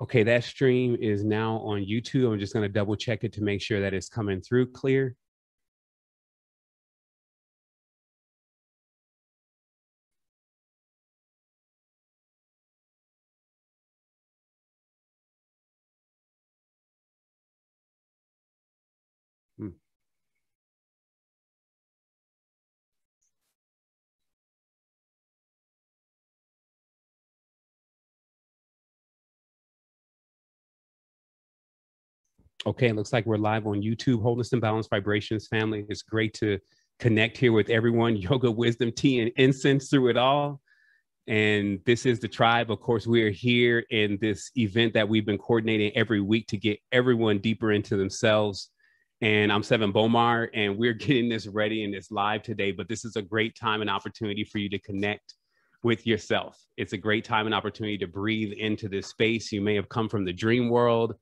Okay, that stream is now on YouTube. I'm just going to double check it to make sure that it's coming through clear. Okay, it looks like we're live on YouTube, Wholeness and Balance Vibrations family. It's great to connect here with everyone, yoga, wisdom, tea, and incense through it all. And this is the tribe. Of course, we are here in this event that we've been coordinating every week to get everyone deeper into themselves. And I'm Sevan Bomar, and we're getting this ready and it's live today. But this is a great time and opportunity for you to connect with yourself. It's a great time and opportunity to breathe into this space. You may have come from the dream world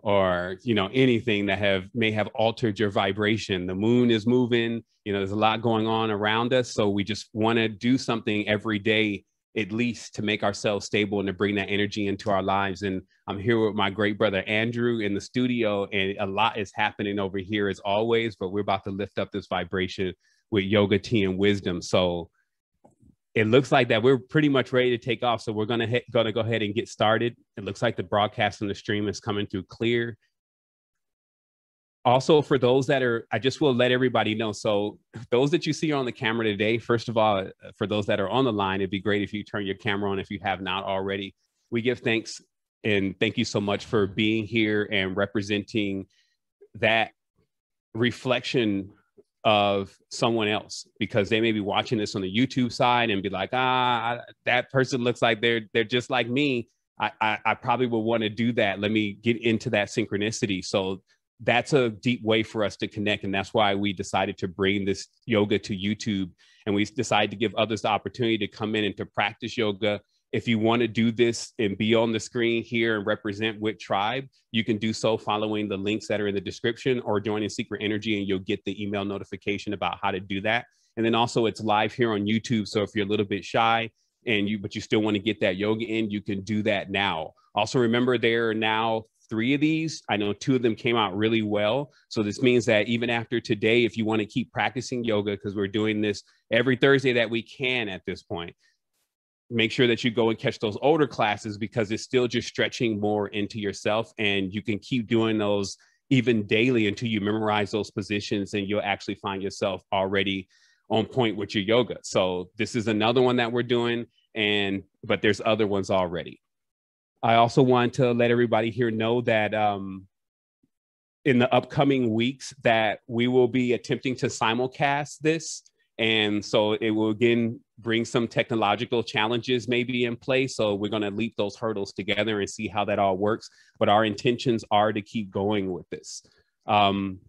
or you know anything that have may have altered your vibration. The moon is moving you know there's a lot going on around us so we just want to do something every day at least to make ourselves stable and to bring that energy into our lives and i'm here with my great brother andrew in the studio and a lot is happening over here as always but we're about to lift up this vibration with yoga tea and wisdom so it looks like that we're pretty much ready to take off. So we're gonna hit, gonna go ahead and get started. It looks like the broadcast and the stream is coming through clear. Also, for those that are, I just will let everybody know. So those that you see on the camera today, first of all, uh, for those that are on the line, it'd be great if you turn your camera on if you have not already. We give thanks and thank you so much for being here and representing that reflection of someone else because they may be watching this on the YouTube side and be like, ah, that person looks like they're they're just like me. I I, I probably would want to do that. Let me get into that synchronicity. So that's a deep way for us to connect, and that's why we decided to bring this yoga to YouTube, and we decided to give others the opportunity to come in and to practice yoga if you want to do this and be on the screen here and represent WIT Tribe, you can do so following the links that are in the description or joining Secret Energy, and you'll get the email notification about how to do that. And then also, it's live here on YouTube. So if you're a little bit shy and you, but you still want to get that yoga in, you can do that now. Also, remember there are now three of these. I know two of them came out really well. So this means that even after today, if you want to keep practicing yoga, because we're doing this every Thursday that we can at this point, make sure that you go and catch those older classes because it's still just stretching more into yourself and you can keep doing those even daily until you memorize those positions and you'll actually find yourself already on point with your yoga. So this is another one that we're doing and but there's other ones already. I also want to let everybody here know that um, in the upcoming weeks that we will be attempting to simulcast this. And so it will again bring some technological challenges maybe in place. So we're going to leap those hurdles together and see how that all works. But our intentions are to keep going with this. Um,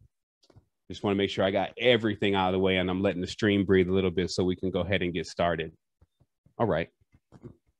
just want to make sure I got everything out of the way and I'm letting the stream breathe a little bit so we can go ahead and get started. All right.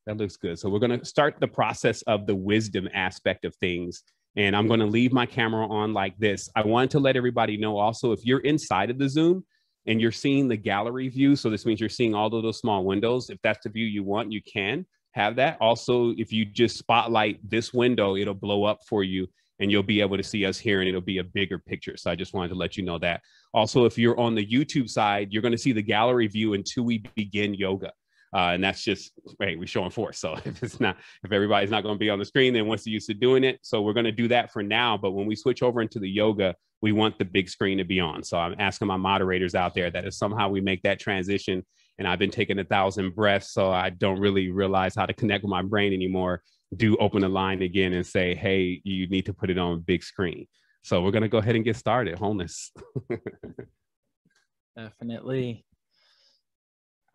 That looks good. So we're going to start the process of the wisdom aspect of things. And I'm going to leave my camera on like this. I wanted to let everybody know also if you're inside of the Zoom, and you're seeing the gallery view. So this means you're seeing all of those small windows. If that's the view you want, you can have that. Also, if you just spotlight this window, it'll blow up for you and you'll be able to see us here and it'll be a bigger picture. So I just wanted to let you know that. Also, if you're on the YouTube side, you're going to see the gallery view until we begin yoga. Uh, and that's just hey, we're showing force. So if it's not if everybody's not going to be on the screen then what's the use of doing it. So we're going to do that for now. But when we switch over into the yoga we want the big screen to be on. So i'm asking my moderators out there that if somehow we make that transition and i've been taking a thousand breaths so i don't really realize how to connect with my brain anymore do open the line again and say hey you need to put it on big screen. So we're going to go ahead and get started. Wholeness. Definitely.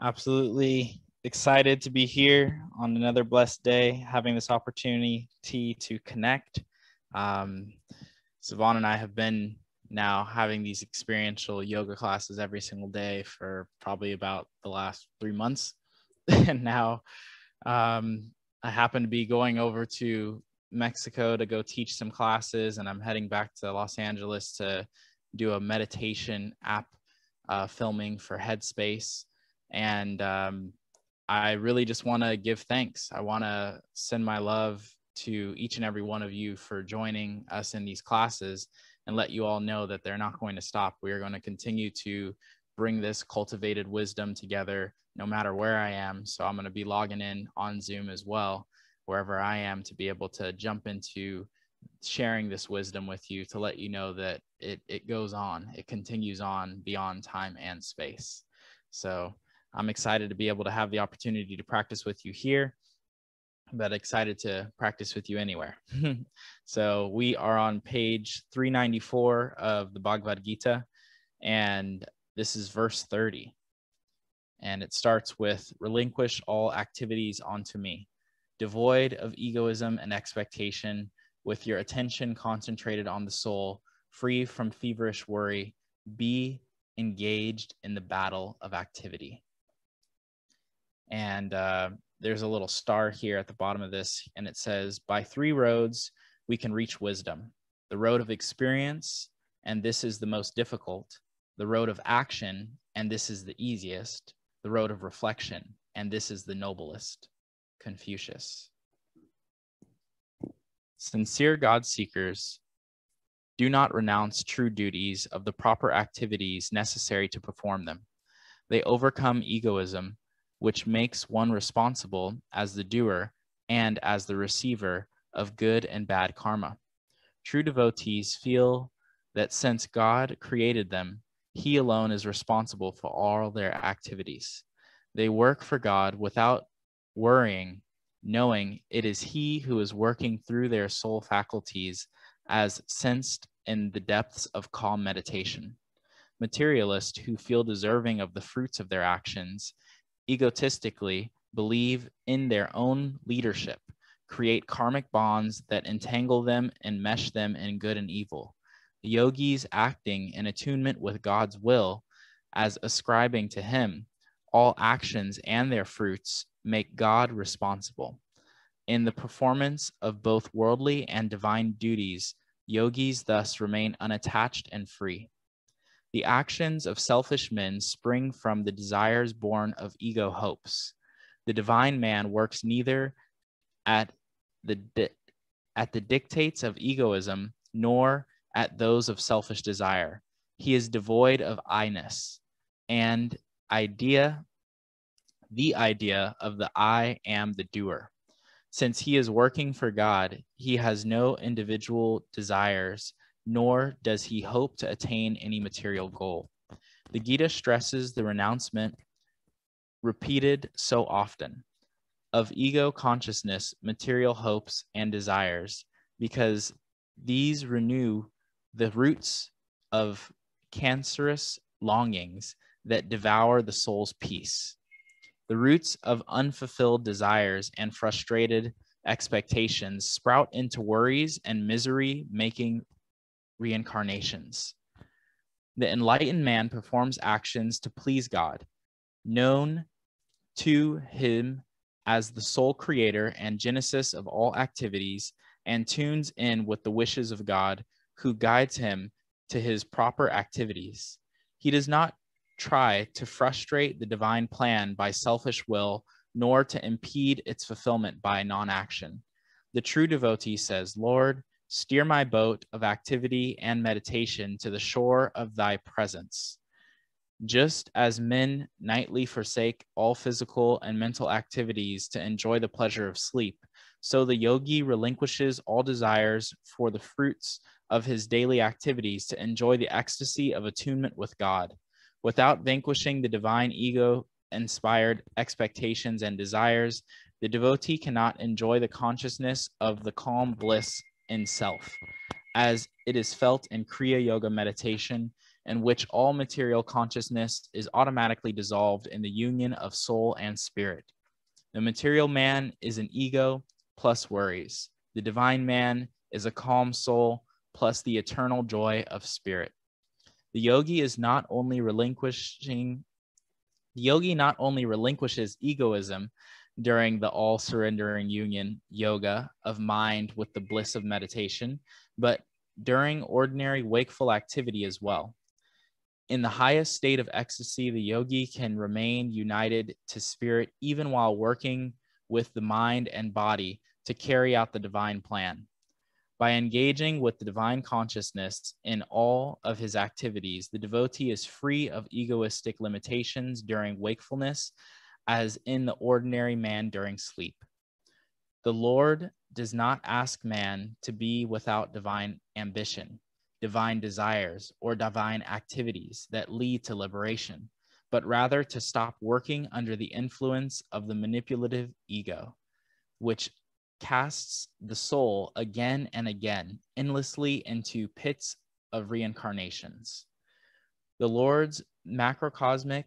Absolutely excited to be here on another blessed day, having this opportunity to connect. Um, Sevan and I have been now having these experiential yoga classes every single day for probably about the last three months. and now um, I happen to be going over to Mexico to go teach some classes, and I'm heading back to Los Angeles to do a meditation app uh, filming for Headspace. And um, I really just want to give thanks. I want to send my love to each and every one of you for joining us in these classes and let you all know that they're not going to stop. We are going to continue to bring this cultivated wisdom together no matter where I am. So I'm going to be logging in on Zoom as well, wherever I am, to be able to jump into sharing this wisdom with you to let you know that it, it goes on, it continues on beyond time and space. So I'm excited to be able to have the opportunity to practice with you here, but excited to practice with you anywhere. so we are on page 394 of the Bhagavad Gita, and this is verse 30. And it starts with relinquish all activities onto me, devoid of egoism and expectation, with your attention concentrated on the soul, free from feverish worry, be engaged in the battle of activity. And uh, there's a little star here at the bottom of this, and it says, By three roads we can reach wisdom the road of experience, and this is the most difficult, the road of action, and this is the easiest, the road of reflection, and this is the noblest. Confucius. Sincere God seekers do not renounce true duties of the proper activities necessary to perform them. They overcome egoism, which makes one responsible as the doer and as the receiver of good and bad karma. True devotees feel that since God created them, He alone is responsible for all their activities. They work for God without worrying, knowing it is He who is working through their soul faculties as sensed in the depths of calm meditation. Materialists who feel deserving of the fruits of their actions egotistically believe in their own leadership, create karmic bonds that entangle them and mesh them in good and evil. The yogis acting in attunement with God's will as ascribing to Him all actions and their fruits make God responsible. In the performance of both worldly and divine duties, Yogis thus remain unattached and free. The actions of selfish men spring from the desires born of ego hopes. The divine man works neither at the di- at the dictates of egoism nor at those of selfish desire. He is devoid of I-ness and idea the idea of the I am the doer. Since he is working for God, he has no individual desires, nor does he hope to attain any material goal. The Gita stresses the renouncement repeated so often of ego consciousness, material hopes, and desires, because these renew the roots of cancerous longings that devour the soul's peace. The roots of unfulfilled desires and frustrated expectations sprout into worries and misery making reincarnations. The enlightened man performs actions to please God, known to him as the sole creator and genesis of all activities, and tunes in with the wishes of God, who guides him to his proper activities. He does not try to frustrate the divine plan by selfish will, nor to impede its fulfillment by non action. The true devotee says, Lord, steer my boat of activity and meditation to the shore of thy presence. Just as men nightly forsake all physical and mental activities to enjoy the pleasure of sleep, so the yogi relinquishes all desires for the fruits of his daily activities to enjoy the ecstasy of attunement with God. Without vanquishing the divine ego inspired expectations and desires, the devotee cannot enjoy the consciousness of the calm bliss in self, as it is felt in Kriya Yoga meditation, in which all material consciousness is automatically dissolved in the union of soul and spirit. The material man is an ego plus worries. The divine man is a calm soul plus the eternal joy of spirit. The yogi is not only relinquishing the yogi not only relinquishes egoism during the all surrendering union yoga of mind with the bliss of meditation, but during ordinary wakeful activity as well. In the highest state of ecstasy, the yogi can remain united to spirit even while working with the mind and body to carry out the divine plan. By engaging with the divine consciousness in all of his activities, the devotee is free of egoistic limitations during wakefulness, as in the ordinary man during sleep. The Lord does not ask man to be without divine ambition, divine desires, or divine activities that lead to liberation, but rather to stop working under the influence of the manipulative ego, which casts the soul again and again endlessly into pits of reincarnations. The Lord's macrocosmic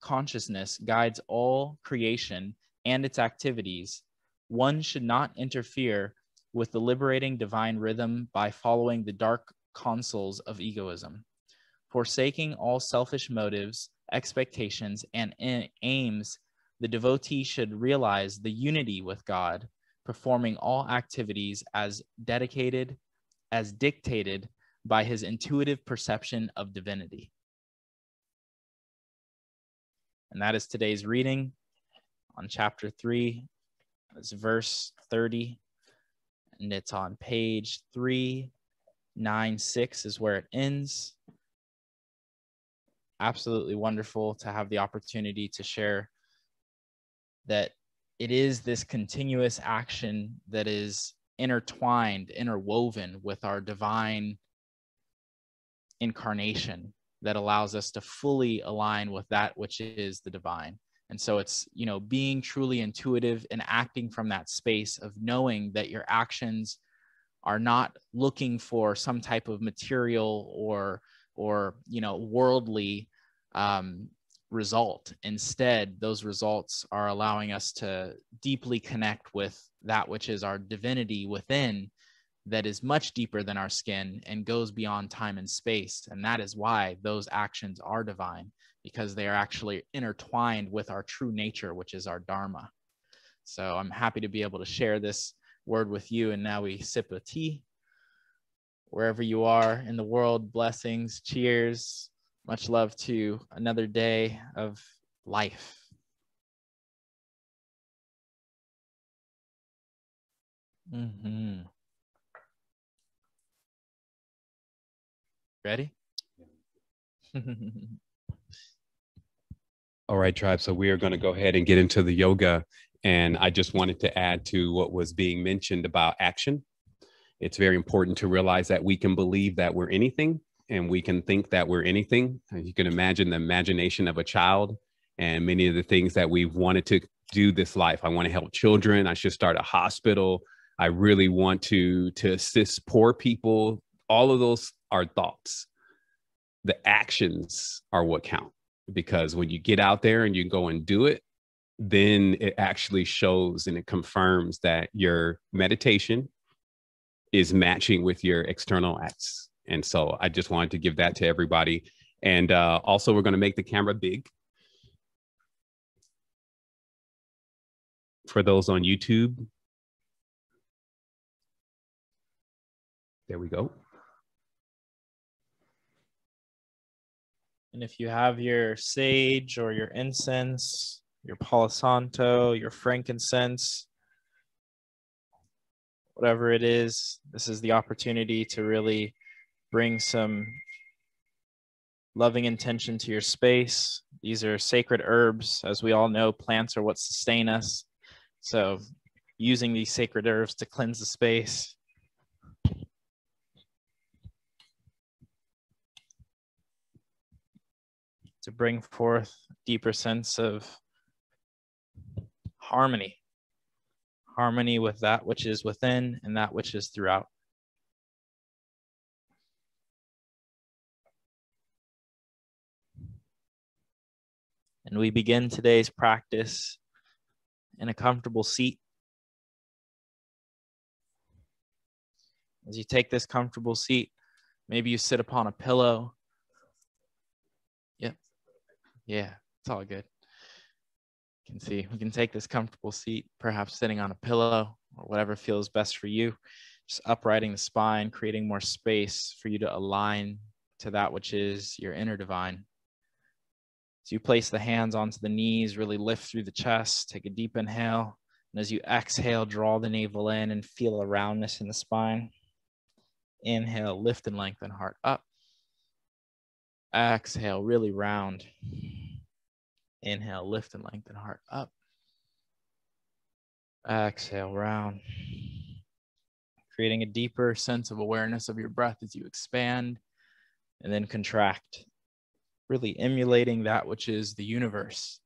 consciousness guides all creation and its activities. One should not interfere with the liberating divine rhythm by following the dark counsels of egoism. Forsaking all selfish motives, expectations, and aims the devotee should realize the unity with God, performing all activities as dedicated, as dictated by his intuitive perception of divinity. And that is today's reading on chapter 3. It's verse 30, and it's on page 396 is where it ends. Absolutely wonderful to have the opportunity to share that it is this continuous action that is intertwined, interwoven with our divine incarnation that allows us to fully align with that which is the divine. And so it's, you know, being truly intuitive and acting from that space of knowing that your actions are not looking for some type of material or or you know worldly um, result. Instead, those results are allowing us to deeply connect with that which is our divinity within that is much deeper than our skin and goes beyond time and space. And that is why those actions are divine, because they are actually intertwined with our true nature, which is our Dharma. So I'm happy to be able to share this word with you. And now we sip a tea. Wherever you are in the world, blessings, cheers. Much love to another day of life. Mm-hmm. Ready? All right, tribe. So we are going to go ahead and get into the yoga. And I just wanted to add to what was being mentioned about action. It's very important to realize that we can believe that we're anything and we can think that we're anything. You can imagine the imagination of a child and many of the things that we've wanted to do this life. I want to help children. I should start a hospital. I really want to to assist poor people. All of those are thoughts. The actions are what count because when you get out there and you go and do it, then it actually shows and it confirms that your meditation is matching with your external acts and so I just wanted to give that to everybody. And uh, also, we're going to make the camera big. For those on YouTube, there we go. And if you have your sage or your incense, your Palo Santo, your frankincense, whatever it is, this is the opportunity to really bring some loving intention to your space. These are sacred herbs. As we all know, plants are what sustain us. So, using these sacred herbs to cleanse the space. To bring forth deeper sense of harmony, harmony with that which is within and that which is throughout. And we begin today's practice in a comfortable seat. As you take this comfortable seat, maybe you sit upon a pillow. Yeah, it's all good. You can see we can take this comfortable seat, perhaps sitting on a pillow or whatever feels best for you. Just uprighting the spine, creating more space for you to align to that which is your inner divine. So you place the hands onto the knees, really lift through the chest, take a deep inhale, And as you exhale, draw the navel in and feel a roundness in the spine. Inhale, lift and lengthen heart up. Exhale, really round. Inhale, lift and lengthen heart up. Exhale, round. Creating a deeper sense of awareness of your breath as you expand and then contract. Really emulating that which is the universe,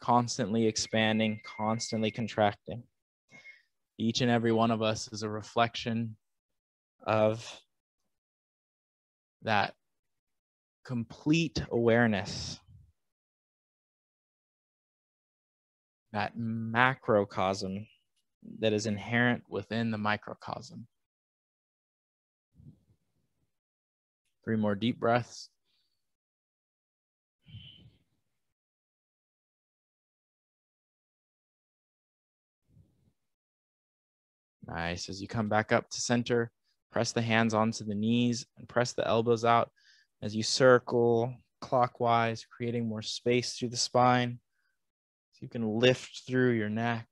constantly expanding, constantly contracting. Each and every one of us is a reflection of that complete awareness, that macrocosm that is inherent within the microcosm. Three more deep breaths. Nice. As you come back up to center, press the hands onto the knees and press the elbows out as you circle clockwise, creating more space through the spine. So you can lift through your neck,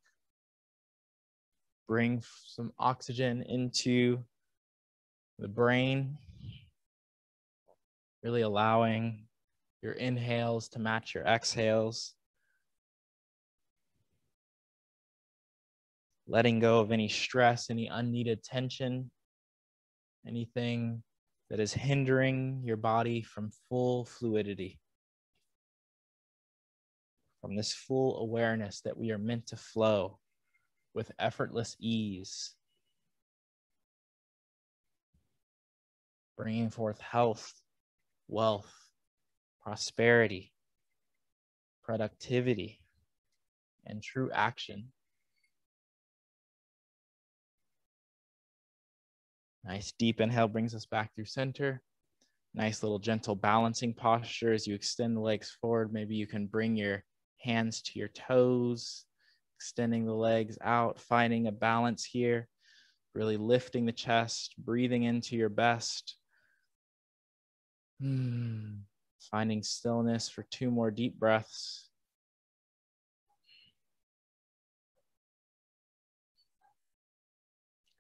bring some oxygen into the brain, really allowing your inhales to match your exhales. letting go of any stress, any unneeded tension, anything that is hindering your body from full fluidity, from this full awareness that we are meant to flow with effortless ease, bringing forth health, wealth, prosperity, productivity, and true action Nice deep inhale brings us back through center. Nice little gentle balancing posture as you extend the legs forward. Maybe you can bring your hands to your toes, extending the legs out, finding a balance here, really lifting the chest, breathing into your best. Hmm. Finding stillness for two more deep breaths.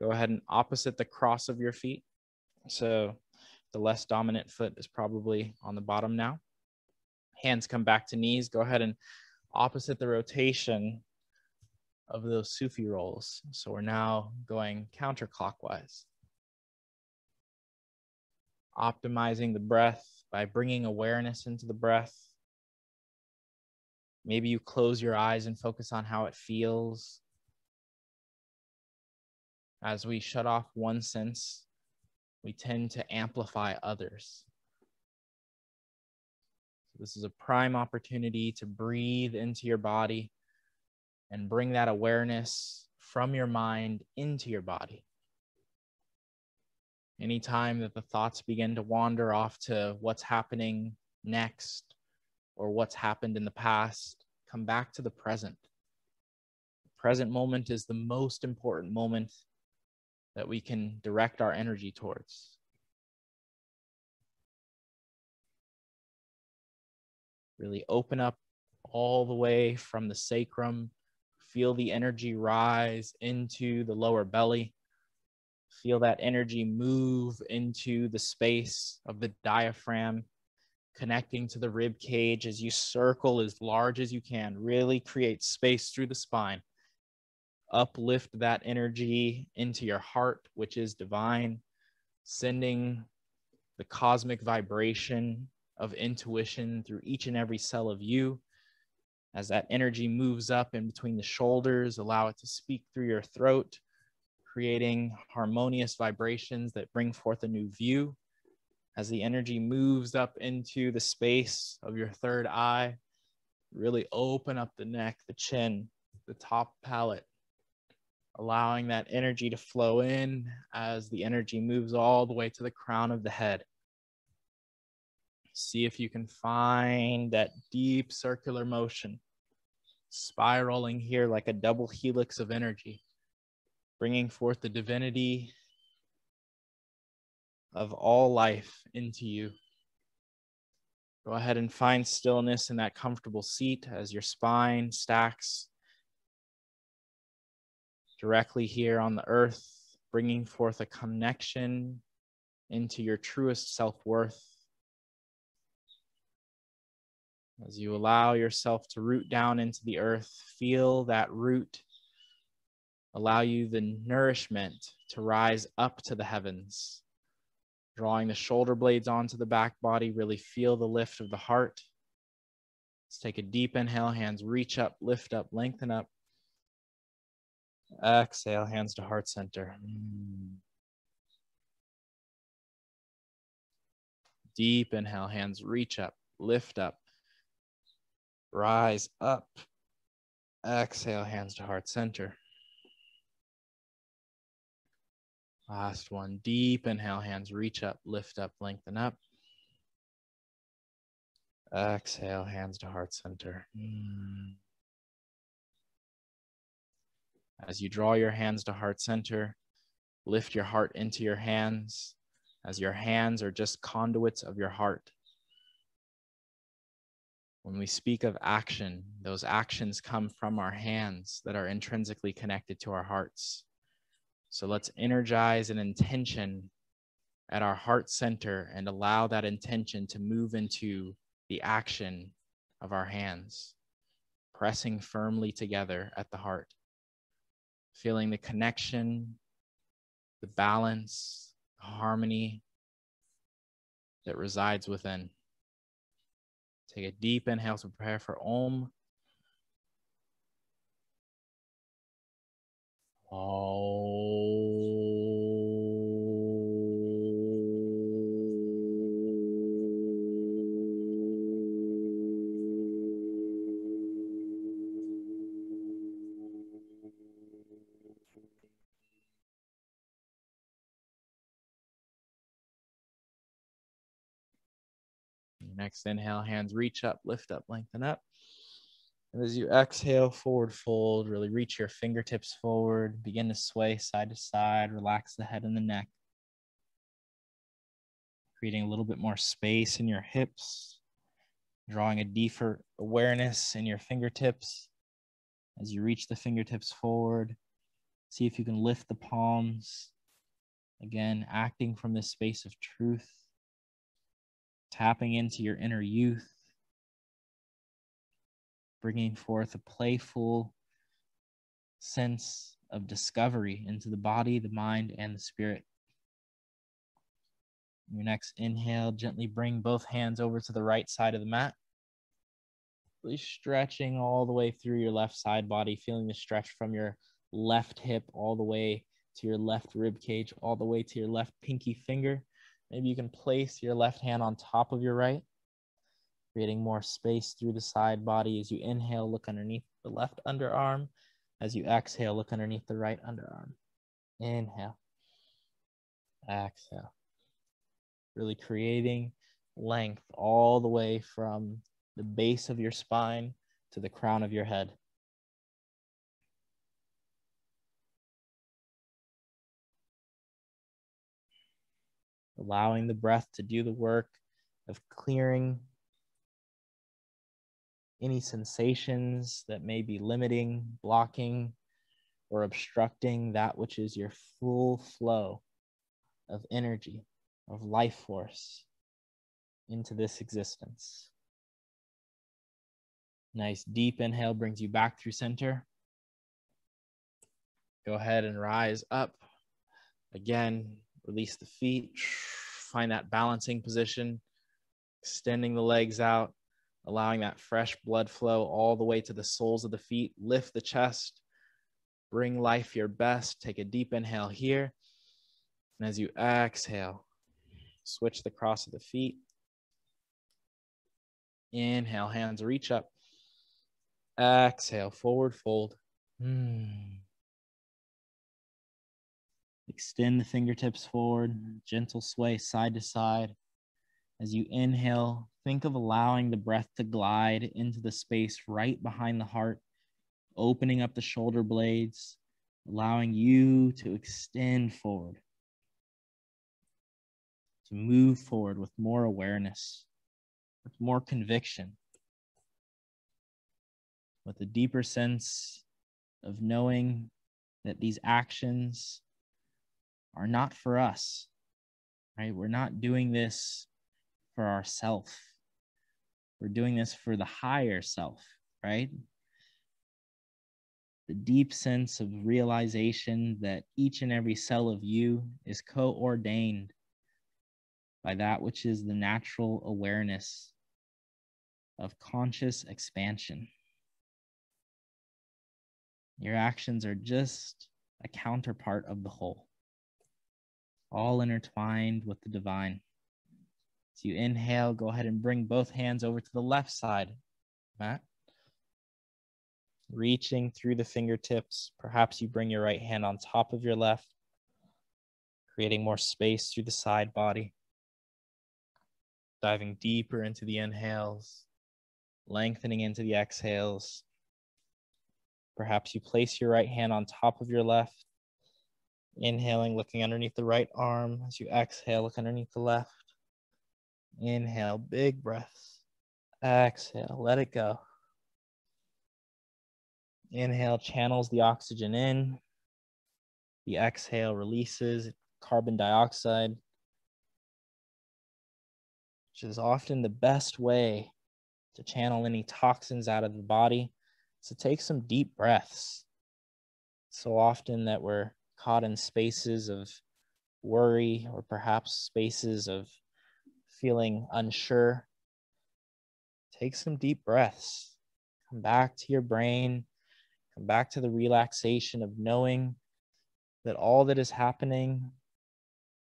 Go ahead and opposite the cross of your feet. So the less dominant foot is probably on the bottom now. Hands come back to knees. Go ahead and opposite the rotation of those Sufi rolls. So we're now going counterclockwise. Optimizing the breath by bringing awareness into the breath. Maybe you close your eyes and focus on how it feels as we shut off one sense, we tend to amplify others. So this is a prime opportunity to breathe into your body and bring that awareness from your mind into your body. Anytime that the thoughts begin to wander off to what's happening next or what's happened in the past, come back to the present. The present moment is the most important moment that we can direct our energy towards. Really open up all the way from the sacrum. Feel the energy rise into the lower belly. Feel that energy move into the space of the diaphragm, connecting to the rib cage as you circle as large as you can. Really create space through the spine uplift that energy into your heart, which is divine, sending the cosmic vibration of intuition through each and every cell of you. As that energy moves up in between the shoulders, allow it to speak through your throat, creating harmonious vibrations that bring forth a new view. As the energy moves up into the space of your third eye, really open up the neck, the chin, the top palate, allowing that energy to flow in as the energy moves all the way to the crown of the head. See if you can find that deep circular motion, spiraling here like a double helix of energy, bringing forth the divinity of all life into you. Go ahead and find stillness in that comfortable seat as your spine stacks directly here on the earth, bringing forth a connection into your truest self worth. As you allow yourself to root down into the earth, feel that root allow you the nourishment to rise up to the heavens. Drawing the shoulder blades onto the back body, really feel the lift of the heart. Let's take a deep inhale, hands reach up, lift up, lengthen up. Exhale, hands to heart center. Deep inhale, hands reach up, lift up, rise up. Exhale, hands to heart center. Last one. Deep inhale, hands reach up, lift up, lengthen up. Exhale, hands to heart center. As you draw your hands to heart center, lift your heart into your hands, as your hands are just conduits of your heart. When we speak of action, those actions come from our hands that are intrinsically connected to our hearts. So let's energize an intention at our heart center and allow that intention to move into the action of our hands, pressing firmly together at the heart, feeling the connection, the balance, the harmony that resides within. Take a deep inhale to prepare for Om. Next inhale, hands reach up, lift up, lengthen up. And as you exhale, forward fold, really reach your fingertips forward, begin to sway side to side, relax the head and the neck. Creating a little bit more space in your hips, drawing a deeper awareness in your fingertips. As you reach the fingertips forward, see if you can lift the palms. Again, acting from this space of truth, tapping into your inner youth bringing forth a playful sense of discovery into the body, the mind, and the spirit. Your next inhale, gently bring both hands over to the right side of the mat. Really stretching all the way through your left side body, feeling the stretch from your left hip all the way to your left rib cage, all the way to your left pinky finger. Maybe you can place your left hand on top of your right creating more space through the side body. As you inhale, look underneath the left underarm. As you exhale, look underneath the right underarm. Inhale, exhale. Really creating length all the way from the base of your spine to the crown of your head. Allowing the breath to do the work of clearing any sensations that may be limiting, blocking, or obstructing that which is your full flow of energy, of life force into this existence. Nice deep inhale brings you back through center. Go ahead and rise up. Again, release the feet. Find that balancing position, extending the legs out allowing that fresh blood flow all the way to the soles of the feet. Lift the chest, bring life your best. Take a deep inhale here. And as you exhale, switch the cross of the feet. Inhale, hands reach up. Exhale, forward fold. Hmm. Extend the fingertips forward, mm-hmm. gentle sway side to side. As you inhale, think of allowing the breath to glide into the space right behind the heart, opening up the shoulder blades, allowing you to extend forward, to move forward with more awareness, with more conviction, with a deeper sense of knowing that these actions are not for us, right? We're not doing this for ourself. We're doing this for the higher self, right? The deep sense of realization that each and every cell of you is co ordained by that which is the natural awareness of conscious expansion. Your actions are just a counterpart of the whole, all intertwined with the divine. As you inhale, go ahead and bring both hands over to the left side, mat. Reaching through the fingertips. Perhaps you bring your right hand on top of your left, creating more space through the side body. Diving deeper into the inhales, lengthening into the exhales. Perhaps you place your right hand on top of your left, inhaling, looking underneath the right arm. As you exhale, look underneath the left. Inhale, big breaths. Exhale, let it go. Inhale channels the oxygen in. The exhale releases carbon dioxide, which is often the best way to channel any toxins out of the body so take some deep breaths. So often that we're caught in spaces of worry or perhaps spaces of feeling unsure. Take some deep breaths. Come back to your brain. Come back to the relaxation of knowing that all that is happening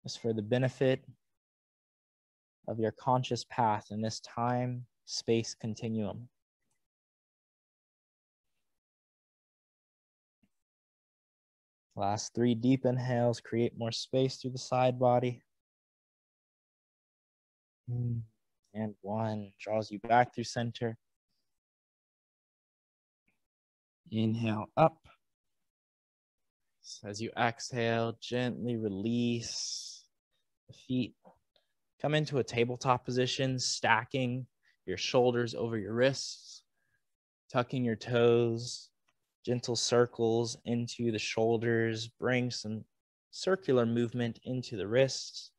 is for the benefit of your conscious path in this time space continuum. Last three deep inhales, create more space through the side body. Hmm. And one draws you back through center. Inhale up. As you exhale, gently release the feet. Come into a tabletop position, stacking your shoulders over your wrists, tucking your toes, gentle circles into the shoulders, bring some circular movement into the wrists,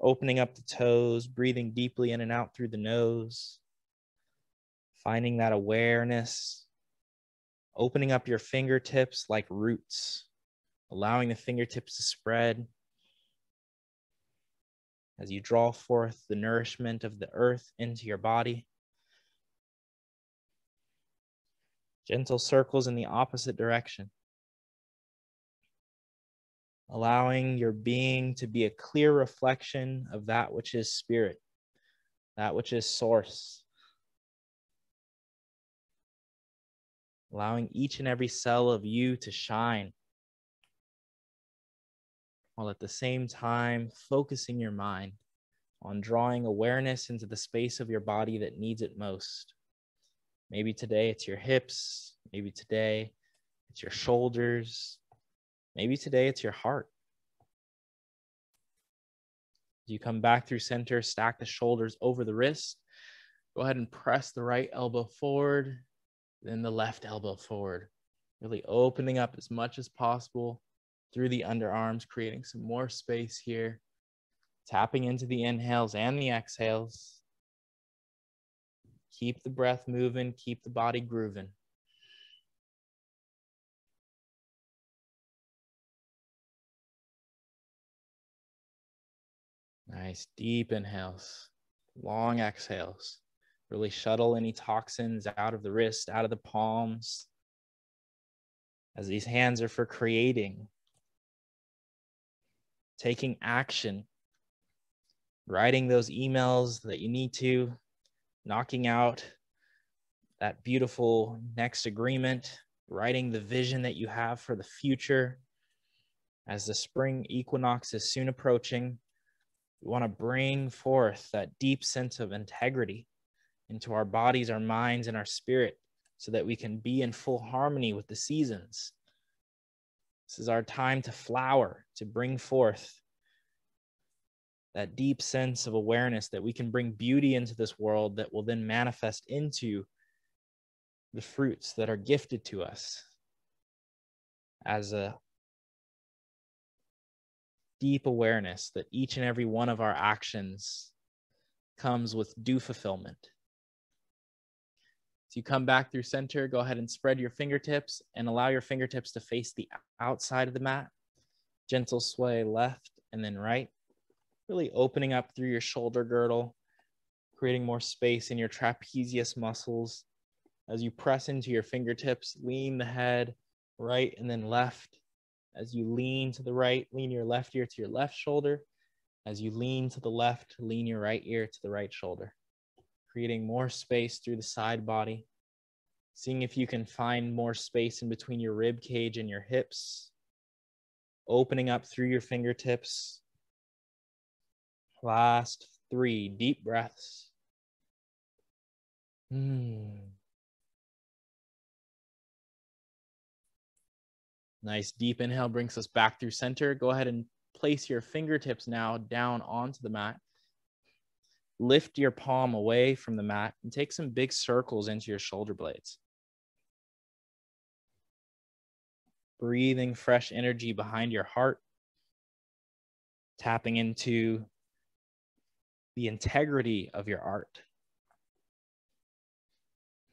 opening up the toes, breathing deeply in and out through the nose, finding that awareness, opening up your fingertips like roots, allowing the fingertips to spread as you draw forth the nourishment of the earth into your body. Gentle circles in the opposite direction. Allowing your being to be a clear reflection of that which is spirit, that which is source. Allowing each and every cell of you to shine, while at the same time focusing your mind on drawing awareness into the space of your body that needs it most. Maybe today it's your hips. Maybe today it's your shoulders. Maybe today it's your heart. You come back through center, stack the shoulders over the wrist. Go ahead and press the right elbow forward, then the left elbow forward. Really opening up as much as possible through the underarms, creating some more space here. Tapping into the inhales and the exhales. Keep the breath moving, keep the body grooving. Nice deep inhales, long exhales. Really shuttle any toxins out of the wrist, out of the palms, as these hands are for creating, taking action, writing those emails that you need to, knocking out that beautiful next agreement, writing the vision that you have for the future. As the spring equinox is soon approaching, we want to bring forth that deep sense of integrity into our bodies, our minds, and our spirit so that we can be in full harmony with the seasons. This is our time to flower, to bring forth that deep sense of awareness that we can bring beauty into this world that will then manifest into the fruits that are gifted to us as a deep awareness that each and every one of our actions comes with due fulfillment. So you come back through center, go ahead and spread your fingertips and allow your fingertips to face the outside of the mat. Gentle sway left and then right, really opening up through your shoulder girdle, creating more space in your trapezius muscles. As you press into your fingertips, lean the head right and then left. As you lean to the right, lean your left ear to your left shoulder. As you lean to the left, lean your right ear to the right shoulder, creating more space through the side body. Seeing if you can find more space in between your rib cage and your hips, opening up through your fingertips. Last three deep breaths. Hmm. Nice deep inhale brings us back through center. Go ahead and place your fingertips now down onto the mat. Lift your palm away from the mat and take some big circles into your shoulder blades. Breathing fresh energy behind your heart, tapping into the integrity of your art,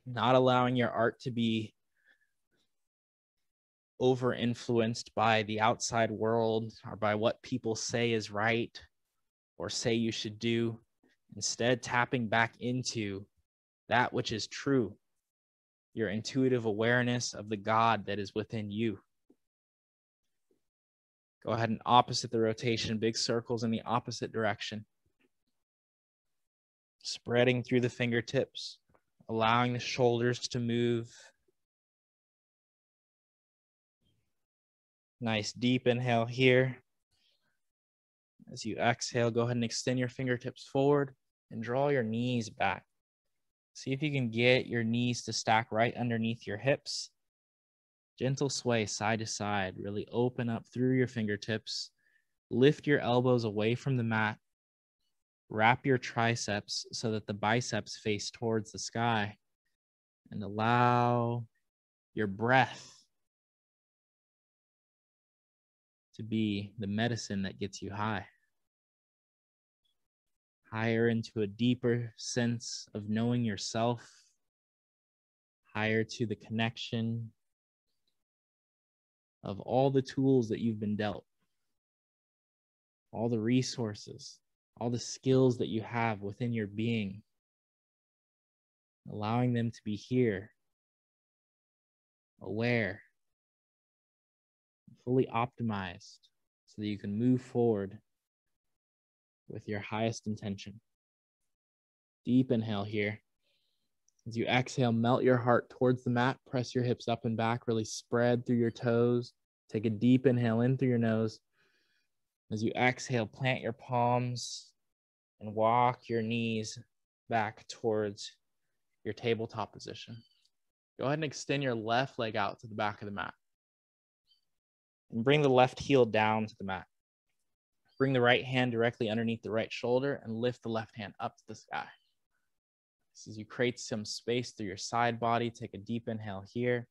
not allowing your art to be over influenced by the outside world or by what people say is right or say you should do. Instead, tapping back into that which is true, your intuitive awareness of the God that is within you. Go ahead and opposite the rotation, big circles in the opposite direction. Spreading through the fingertips, allowing the shoulders to move Nice deep inhale here. As you exhale, go ahead and extend your fingertips forward and draw your knees back. See if you can get your knees to stack right underneath your hips. Gentle sway side to side. Really open up through your fingertips. Lift your elbows away from the mat. Wrap your triceps so that the biceps face towards the sky. And allow your breath to be the medicine that gets you high. Higher into a deeper sense of knowing yourself, higher to the connection of all the tools that you've been dealt, all the resources, all the skills that you have within your being, allowing them to be here, aware, fully optimized so that you can move forward with your highest intention. Deep inhale here. As you exhale, melt your heart towards the mat, press your hips up and back, really spread through your toes. Take a deep inhale in through your nose. As you exhale, plant your palms and walk your knees back towards your tabletop position. Go ahead and extend your left leg out to the back of the mat and bring the left heel down to the mat. Bring the right hand directly underneath the right shoulder and lift the left hand up to the sky. as you create some space through your side body, take a deep inhale here.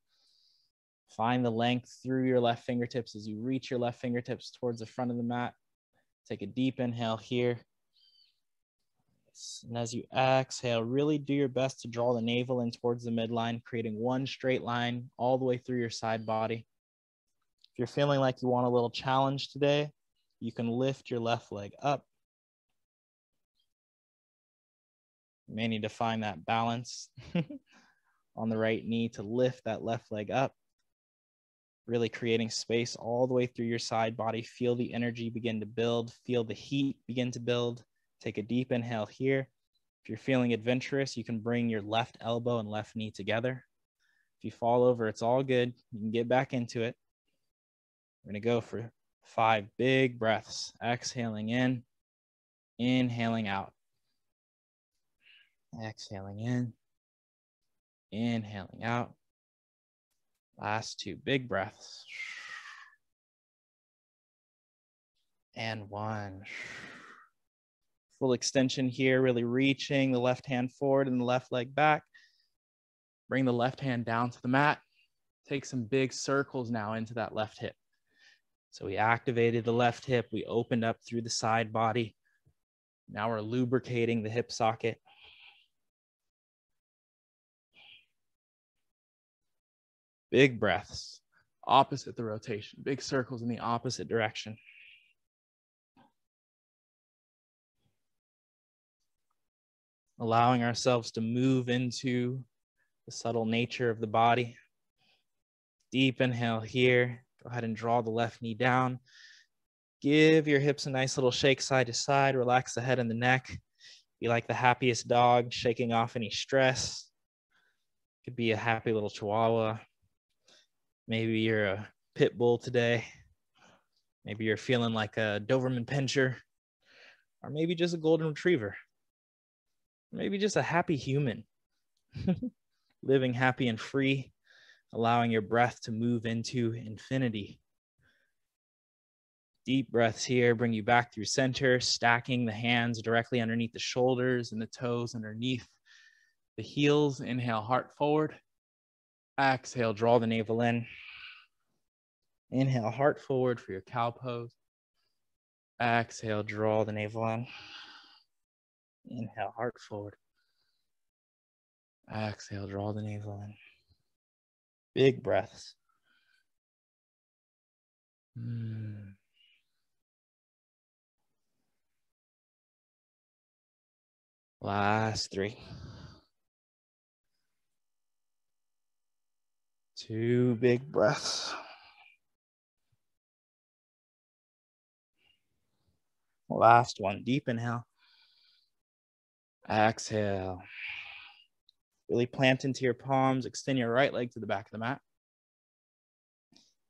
Find the length through your left fingertips as you reach your left fingertips towards the front of the mat. Take a deep inhale here. And as you exhale, really do your best to draw the navel in towards the midline, creating one straight line all the way through your side body. If you're feeling like you want a little challenge today, you can lift your left leg up. You may need to find that balance on the right knee to lift that left leg up. Really creating space all the way through your side body. Feel the energy begin to build, feel the heat begin to build. Take a deep inhale here. If you're feeling adventurous, you can bring your left elbow and left knee together. If you fall over, it's all good. You can get back into it. We're going to go for five big breaths. Exhaling in, inhaling out. Exhaling in, inhaling out. Last two big breaths. And one. Full extension here, really reaching the left hand forward and the left leg back. Bring the left hand down to the mat. Take some big circles now into that left hip. So we activated the left hip, we opened up through the side body. Now we're lubricating the hip socket. Big breaths, opposite the rotation, big circles in the opposite direction. Allowing ourselves to move into the subtle nature of the body. Deep inhale here. Go ahead and draw the left knee down. Give your hips a nice little shake side to side. Relax the head and the neck. Be like the happiest dog, shaking off any stress. Could be a happy little chihuahua. Maybe you're a pit bull today. Maybe you're feeling like a Doberman pinscher, or maybe just a golden retriever. Maybe just a happy human, living happy and free, allowing your breath to move into infinity. Deep breaths here bring you back through center, stacking the hands directly underneath the shoulders and the toes underneath the heels. Inhale, heart forward. Exhale, draw the navel in. Inhale, heart forward for your cow pose. Exhale, draw the navel in. Inhale, heart forward. Exhale, draw the navel in. Big breaths. Mm. Last three. Two big breaths. Last one, deep inhale. Exhale. Really plant into your palms, extend your right leg to the back of the mat.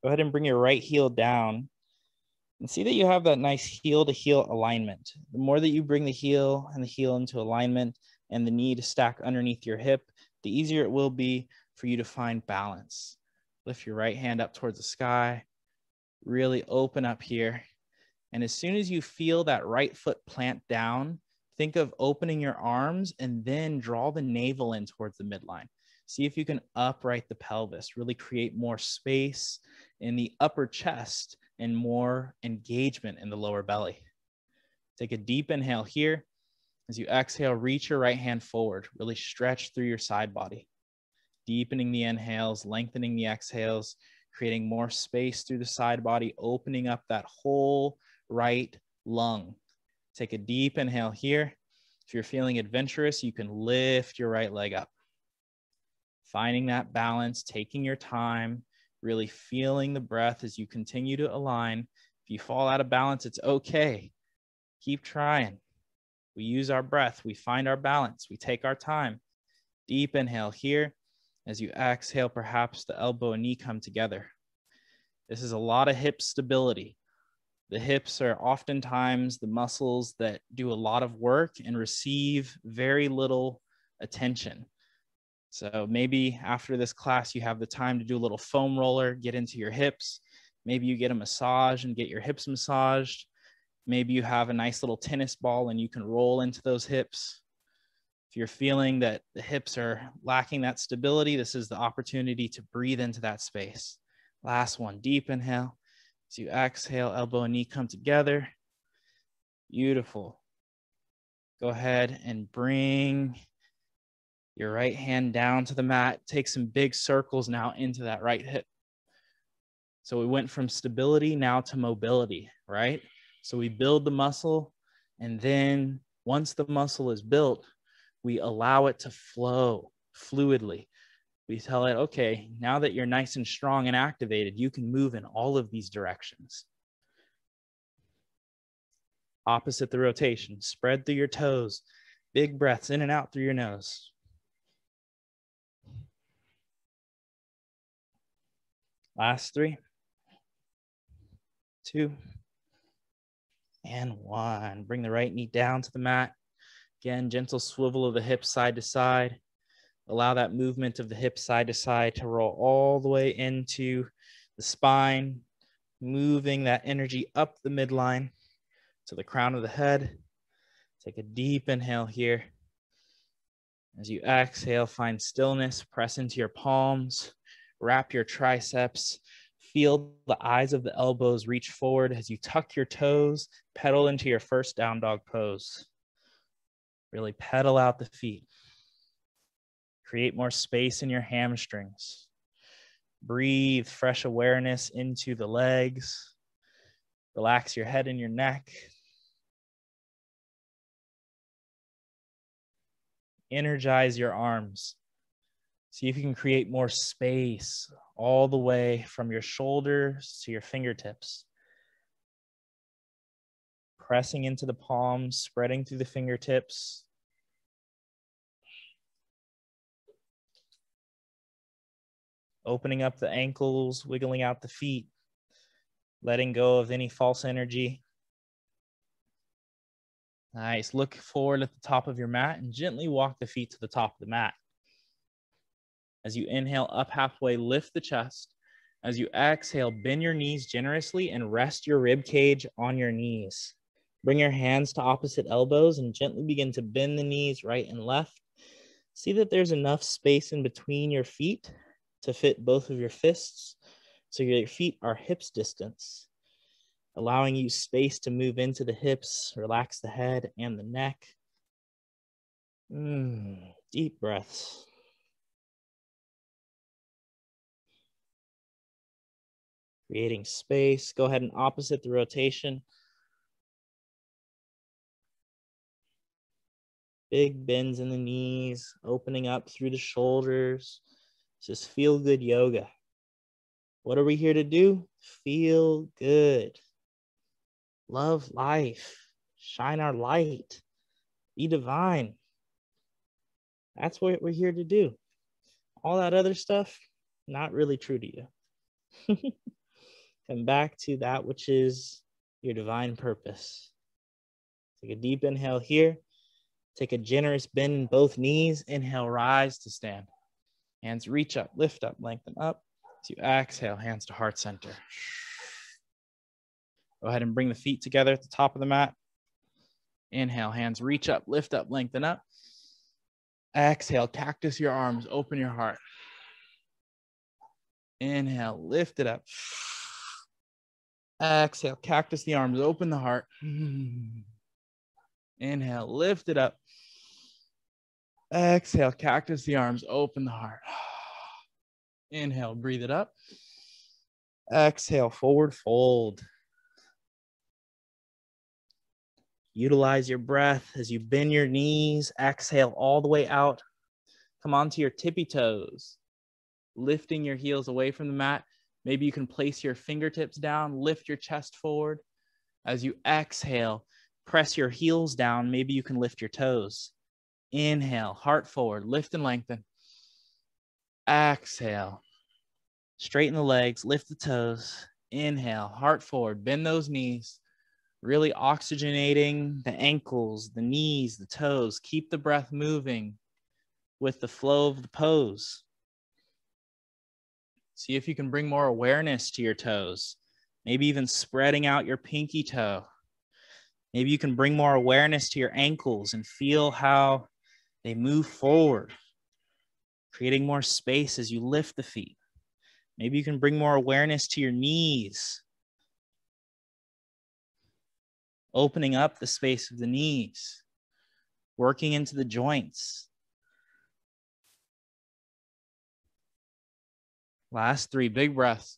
Go ahead and bring your right heel down and see that you have that nice heel to heel alignment. The more that you bring the heel and the heel into alignment and the knee to stack underneath your hip, the easier it will be for you to find balance. Lift your right hand up towards the sky, really open up here. And as soon as you feel that right foot plant down, think of opening your arms and then draw the navel in towards the midline. See if you can upright the pelvis, really create more space in the upper chest and more engagement in the lower belly. Take a deep inhale here. As you exhale, reach your right hand forward, really stretch through your side body, deepening the inhales, lengthening the exhales, creating more space through the side body, opening up that whole right lung. Take a deep inhale here. If you're feeling adventurous, you can lift your right leg up. Finding that balance, taking your time, really feeling the breath as you continue to align. If you fall out of balance, it's okay. Keep trying. We use our breath, we find our balance, we take our time. Deep inhale here. As you exhale, perhaps the elbow and knee come together. This is a lot of hip stability. The hips are oftentimes the muscles that do a lot of work and receive very little attention. So maybe after this class, you have the time to do a little foam roller, get into your hips. Maybe you get a massage and get your hips massaged. Maybe you have a nice little tennis ball and you can roll into those hips. If you're feeling that the hips are lacking that stability, this is the opportunity to breathe into that space. Last one, deep inhale. As you exhale, elbow and knee come together. Beautiful. Go ahead and bring your right hand down to the mat. Take some big circles now into that right hip. So we went from stability now to mobility, right? So we build the muscle, and then once the muscle is built, we allow it to flow fluidly. We tell it, okay, now that you're nice and strong and activated, you can move in all of these directions. Opposite the rotation, spread through your toes, big breaths in and out through your nose. Last three, two, and one. Bring the right knee down to the mat. Again, gentle swivel of the hips side to side. Allow that movement of the hips side to side to roll all the way into the spine, moving that energy up the midline to the crown of the head. Take a deep inhale here. As you exhale, find stillness, press into your palms wrap your triceps, feel the eyes of the elbows reach forward as you tuck your toes, pedal into your first down dog pose. Really pedal out the feet. Create more space in your hamstrings. Breathe fresh awareness into the legs. Relax your head and your neck. Energize your arms. See if you can create more space all the way from your shoulders to your fingertips. Pressing into the palms, spreading through the fingertips. Opening up the ankles, wiggling out the feet, letting go of any false energy. Nice. Look forward at the top of your mat and gently walk the feet to the top of the mat. As you inhale up halfway, lift the chest. As you exhale, bend your knees generously and rest your rib cage on your knees. Bring your hands to opposite elbows and gently begin to bend the knees right and left. See that there's enough space in between your feet to fit both of your fists. So your feet are hips distance, allowing you space to move into the hips, relax the head and the neck. Mm, deep breaths. creating space. Go ahead and opposite the rotation. Big bends in the knees, opening up through the shoulders. Just feel good yoga. What are we here to do? Feel good. Love life. Shine our light. Be divine. That's what we're here to do. All that other stuff, not really true to you. Come back to that which is your divine purpose. Take a deep inhale here. Take a generous bend in both knees. Inhale, rise to stand. Hands reach up, lift up, lengthen up. As you exhale, hands to heart center. Go ahead and bring the feet together at the top of the mat. Inhale, hands reach up, lift up, lengthen up. Exhale, cactus your arms, open your heart. Inhale, lift it up. Exhale, cactus the arms, open the heart. Inhale, lift it up. Exhale, cactus the arms, open the heart. Inhale, breathe it up. Exhale, forward fold. Utilize your breath as you bend your knees. Exhale all the way out. Come onto your tippy toes, lifting your heels away from the mat. Maybe you can place your fingertips down, lift your chest forward. As you exhale, press your heels down. Maybe you can lift your toes. Inhale, heart forward, lift and lengthen. Exhale, straighten the legs, lift the toes. Inhale, heart forward, bend those knees. Really oxygenating the ankles, the knees, the toes. Keep the breath moving with the flow of the pose. See if you can bring more awareness to your toes, maybe even spreading out your pinky toe. Maybe you can bring more awareness to your ankles and feel how they move forward, creating more space as you lift the feet. Maybe you can bring more awareness to your knees, opening up the space of the knees, working into the joints, Last three big breaths.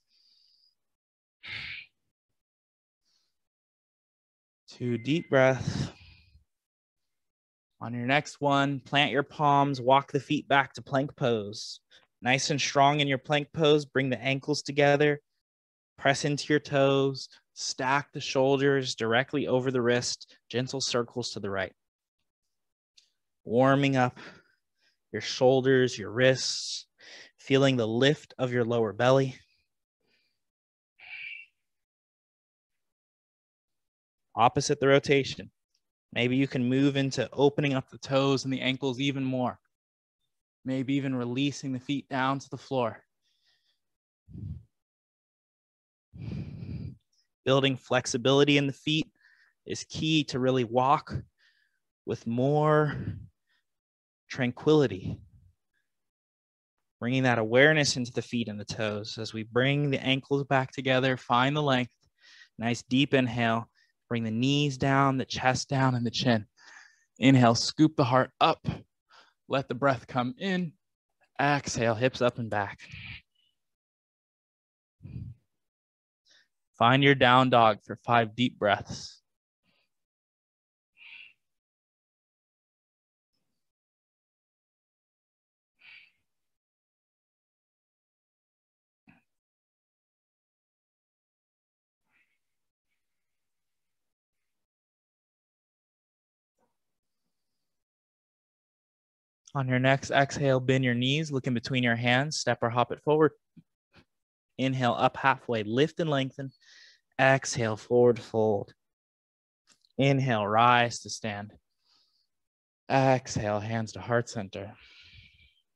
Two deep breaths. On your next one, plant your palms, walk the feet back to plank pose. Nice and strong in your plank pose. Bring the ankles together, press into your toes, stack the shoulders directly over the wrist, gentle circles to the right. Warming up your shoulders, your wrists, feeling the lift of your lower belly. Opposite the rotation. Maybe you can move into opening up the toes and the ankles even more. Maybe even releasing the feet down to the floor. Building flexibility in the feet is key to really walk with more tranquility bringing that awareness into the feet and the toes as we bring the ankles back together, find the length. Nice deep inhale. Bring the knees down, the chest down, and the chin. Inhale, scoop the heart up. Let the breath come in. Exhale, hips up and back. Find your down dog for five deep breaths. On your next exhale, bend your knees, look in between your hands, step or hop it forward. Inhale up halfway, lift and lengthen. Exhale, forward fold. Inhale, rise to stand. Exhale, hands to heart center.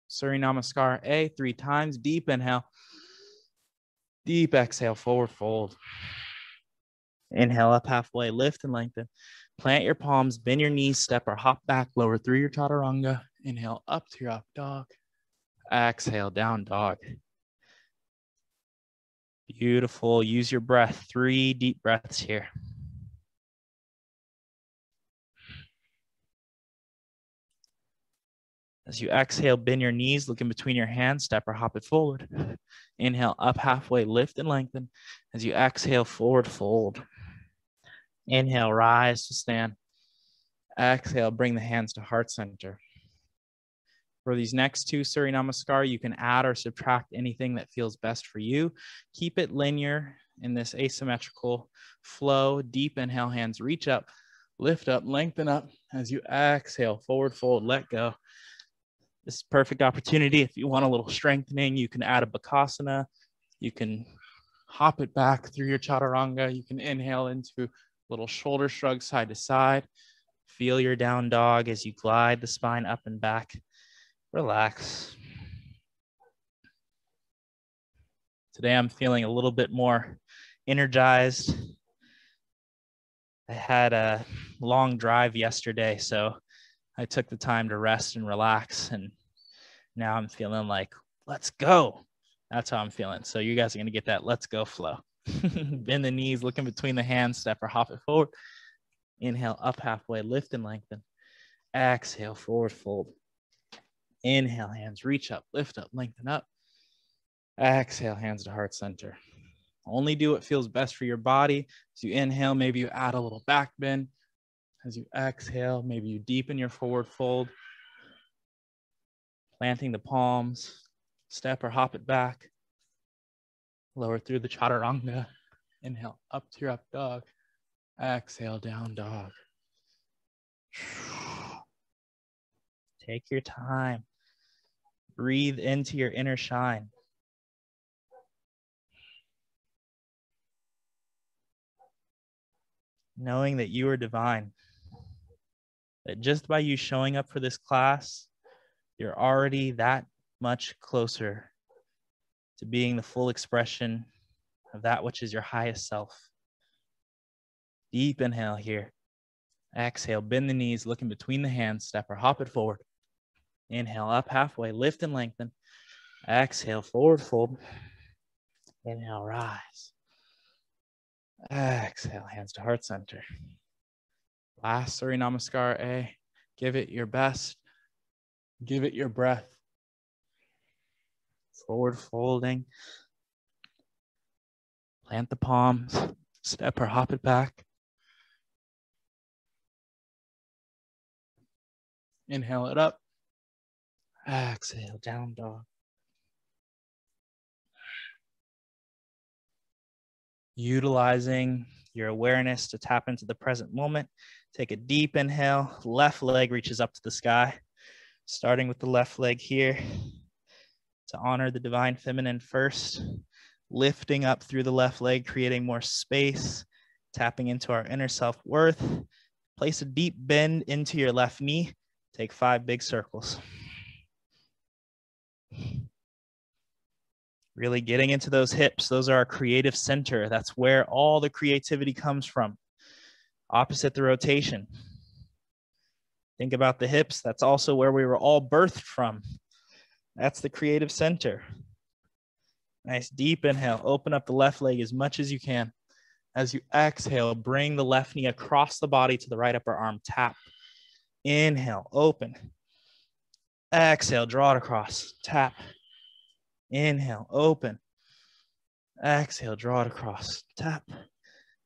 Surya Namaskar A three times. Deep inhale. Deep exhale, forward fold. Inhale up halfway, lift and lengthen. Plant your palms, bend your knees, step or hop back, lower through your chaturanga. Inhale up to your up dog. Exhale, down dog. Beautiful. Use your breath. Three deep breaths here. As you exhale, bend your knees, look in between your hands, step or hop it forward. Inhale, up halfway, lift and lengthen. As you exhale, forward fold. Inhale, rise to stand. Exhale, bring the hands to heart center. For these next two Surya Namaskar, you can add or subtract anything that feels best for you. Keep it linear in this asymmetrical flow. Deep inhale, hands reach up, lift up, lengthen up. As you exhale, forward fold, let go. This is perfect opportunity. If you want a little strengthening, you can add a Bakasana. You can hop it back through your chaturanga. You can inhale into little shoulder shrug side to side. Feel your down dog as you glide the spine up and back. Relax. Today I'm feeling a little bit more energized. I had a long drive yesterday, so I took the time to rest and relax. And now I'm feeling like, let's go. That's how I'm feeling. So you guys are going to get that let's go flow. Bend the knees, looking between the hands, step or hop it forward. Inhale, up halfway, lift and lengthen. Exhale, forward fold. Inhale, hands reach up, lift up, lengthen up. Exhale, hands to heart center. Only do what feels best for your body. As you inhale, maybe you add a little back bend. As you exhale, maybe you deepen your forward fold. Planting the palms, step or hop it back. Lower through the chaturanga. Inhale up to your up dog. Exhale, down dog. Take your time. Breathe into your inner shine. Knowing that you are divine. That just by you showing up for this class, you're already that much closer to being the full expression of that which is your highest self. Deep inhale here. Exhale, bend the knees, looking between the hands, step or hop it forward. Inhale, up halfway, lift and lengthen. Exhale, forward fold. Inhale, rise. Exhale, hands to heart center. Last Surya Namaskar A. Give it your best. Give it your breath. Forward folding. Plant the palms. Step or hop it back. Inhale it up. Exhale, down dog. Utilizing your awareness to tap into the present moment. Take a deep inhale. Left leg reaches up to the sky. Starting with the left leg here to honor the divine feminine first. Lifting up through the left leg, creating more space, tapping into our inner self worth. Place a deep bend into your left knee. Take five big circles. Really getting into those hips. Those are our creative center. That's where all the creativity comes from. Opposite the rotation. Think about the hips. That's also where we were all birthed from. That's the creative center. Nice deep inhale. Open up the left leg as much as you can. As you exhale, bring the left knee across the body to the right upper arm. Tap. Inhale, open. Exhale, draw it across. Tap. Inhale, open. Exhale, draw it across. Tap.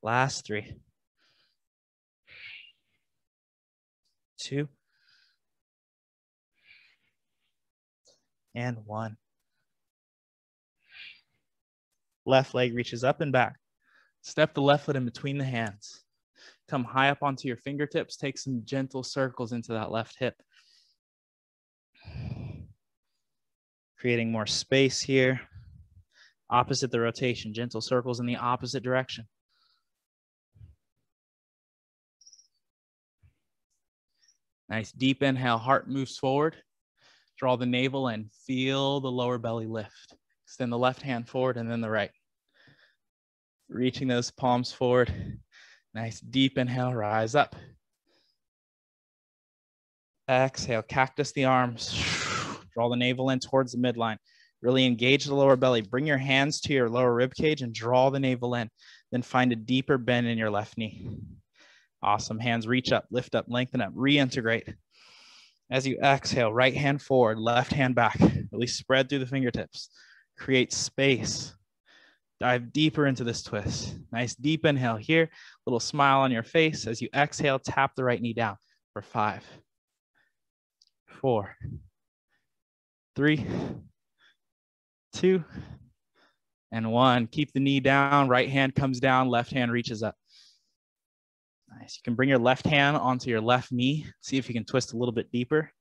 Last three. Two. And one. Left leg reaches up and back. Step the left foot in between the hands. Come high up onto your fingertips. Take some gentle circles into that left hip. Creating more space here. Opposite the rotation, gentle circles in the opposite direction. Nice deep inhale, heart moves forward. Draw the navel and feel the lower belly lift. Extend the left hand forward and then the right. Reaching those palms forward. Nice deep inhale, rise up. Exhale, cactus the arms. Draw the navel in towards the midline. Really engage the lower belly. Bring your hands to your lower rib cage and draw the navel in. Then find a deeper bend in your left knee. Awesome. Hands reach up, lift up, lengthen up, reintegrate. As you exhale, right hand forward, left hand back. Really spread through the fingertips. Create space. Dive deeper into this twist. Nice deep inhale here. Little smile on your face. As you exhale, tap the right knee down for five, four, three, two, and one. Keep the knee down. Right hand comes down. Left hand reaches up. Nice. You can bring your left hand onto your left knee. See if you can twist a little bit deeper.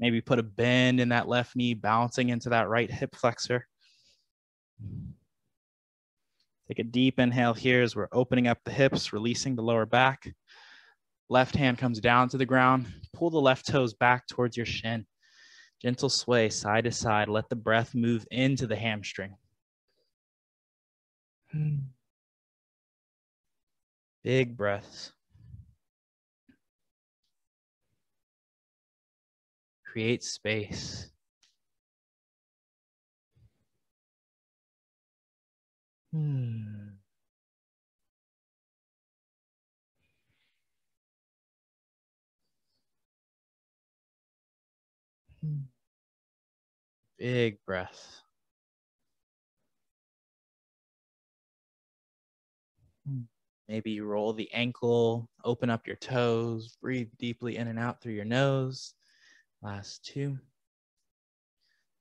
Maybe put a bend in that left knee, bouncing into that right hip flexor. Take a deep inhale here as we're opening up the hips, releasing the lower back. Left hand comes down to the ground. Pull the left toes back towards your shin. Gentle sway side to side. Let the breath move into the hamstring. Big breaths. Create space. Hmm. Big breath. Maybe you roll the ankle, open up your toes, breathe deeply in and out through your nose. Last two.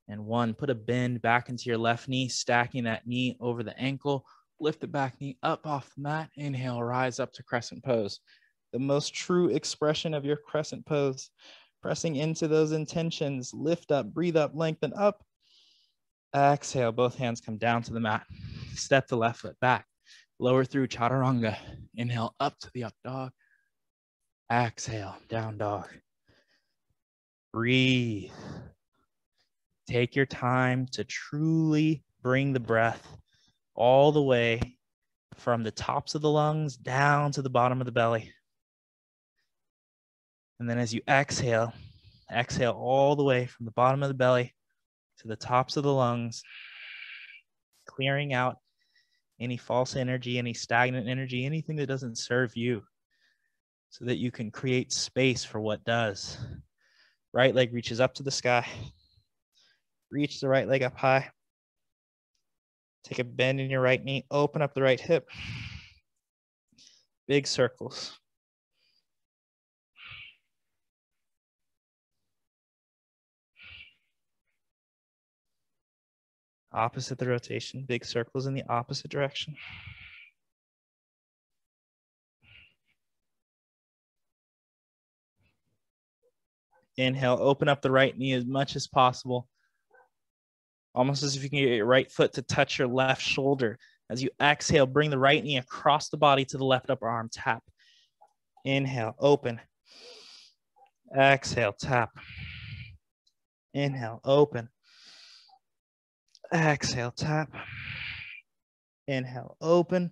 And one, put a bend back into your left knee, stacking that knee over the ankle. Lift the back knee up off the mat. Inhale, rise up to crescent pose. The most true expression of your crescent pose. Pressing into those intentions. Lift up, breathe up, lengthen up. Exhale, both hands come down to the mat. Step the left foot back. Lower through chaturanga. Inhale up to the up dog. Exhale, down dog. Breathe. Take your time to truly bring the breath all the way from the tops of the lungs down to the bottom of the belly. And then as you exhale, exhale all the way from the bottom of the belly to the tops of the lungs, clearing out any false energy, any stagnant energy, anything that doesn't serve you, so that you can create space for what does. Right leg reaches up to the sky. Reach the right leg up high. Take a bend in your right knee, open up the right hip. Big circles. Opposite the rotation, big circles in the opposite direction. Inhale, open up the right knee as much as possible. Almost as if you can get your right foot to touch your left shoulder. As you exhale, bring the right knee across the body to the left upper arm. Tap. Inhale, open. Exhale, tap. Inhale, open. Exhale, tap. Inhale, open.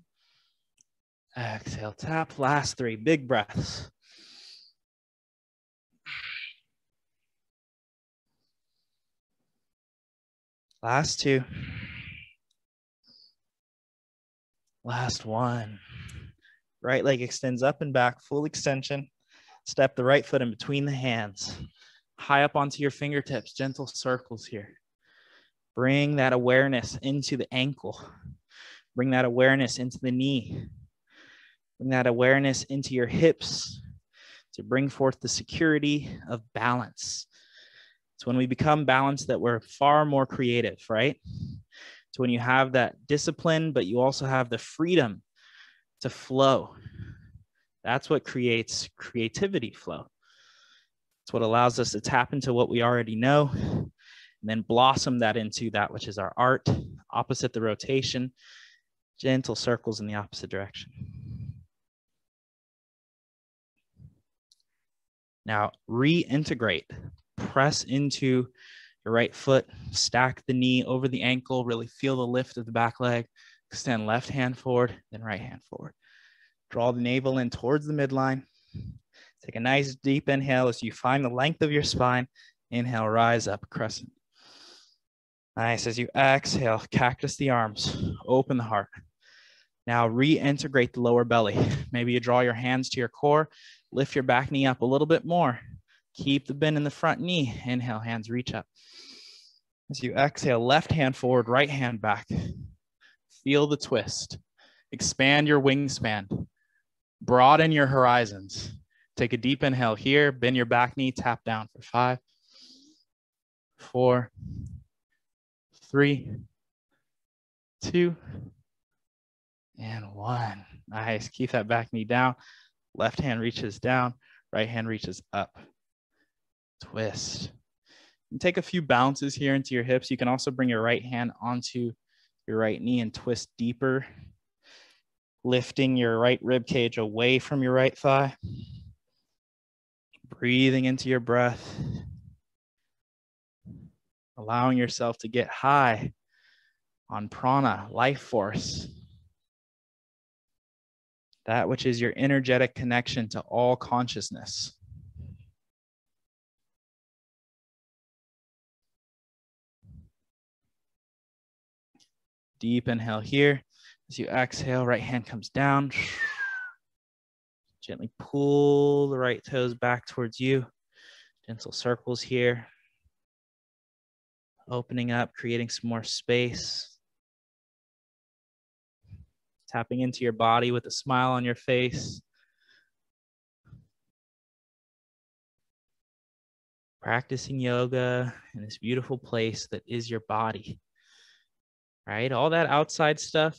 Exhale, tap. Last three big breaths. Last two. Last one. Right leg extends up and back, full extension. Step the right foot in between the hands, high up onto your fingertips, gentle circles here. Bring that awareness into the ankle. Bring that awareness into the knee. Bring that awareness into your hips to bring forth the security of balance. It's when we become balanced that we're far more creative, right? It's when you have that discipline, but you also have the freedom to flow. That's what creates creativity flow. It's what allows us to tap into what we already know and then blossom that into that which is our art, opposite the rotation, gentle circles in the opposite direction. Now reintegrate, press into your right foot, stack the knee over the ankle, really feel the lift of the back leg, extend left hand forward, then right hand forward. Draw the navel in towards the midline. Take a nice deep inhale as you find the length of your spine. Inhale, rise up, crescent. Nice. As you exhale, cactus the arms, open the heart. Now reintegrate the lower belly. Maybe you draw your hands to your core, lift your back knee up a little bit more. Keep the bend in the front knee. Inhale, hands reach up. As you exhale, left hand forward, right hand back. Feel the twist. Expand your wingspan. Broaden your horizons. Take a deep inhale here. Bend your back knee. Tap down for five, four, three, two, and one. Nice. Keep that back knee down. Left hand reaches down. Right hand reaches up. Twist. And take a few bounces here into your hips. You can also bring your right hand onto your right knee and twist deeper, lifting your right rib cage away from your right thigh. Breathing into your breath, allowing yourself to get high on prana, life force, that which is your energetic connection to all consciousness. Deep inhale here. As you exhale, right hand comes down. Gently pull the right toes back towards you. Gentle circles here. Opening up, creating some more space. Tapping into your body with a smile on your face. Practicing yoga in this beautiful place that is your body right? All that outside stuff,